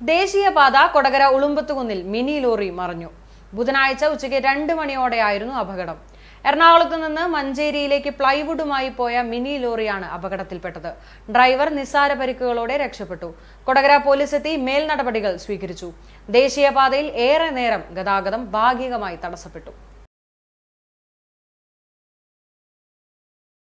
ദേശീയപാത Kodakara ഉളുമ്പത്തുകുന്നിൽ mini lorry മറിഞ്ഞു. ബുധനാഴ്ച ഉച്ചയ്ക്ക് രണ്ട് മണിയോടെയായിരുന്നു അപകടം. എറണാകുളത്ത് നിന്ന് മഞ്ചേരിയിലേക്ക് പ്ലൈവുഡുമായി പോയ മിനി ലോറിയാണ് അപകടത്തിൽപ്പെട്ടത്. ഡ്രൈവർ നിസ്സാര പരിക്കുകളോടെ രക്ഷപ്പെട്ടു. കൊടകര പോലീസ് എത്തി മേൽ നടപടികൾ സ്വീകരിച്ചു. ദേശീയപാതയിൽ ഏറെ നേരം ഗതാഗതം ഭാഗികമായി തടസ്സപ്പെട്ടു.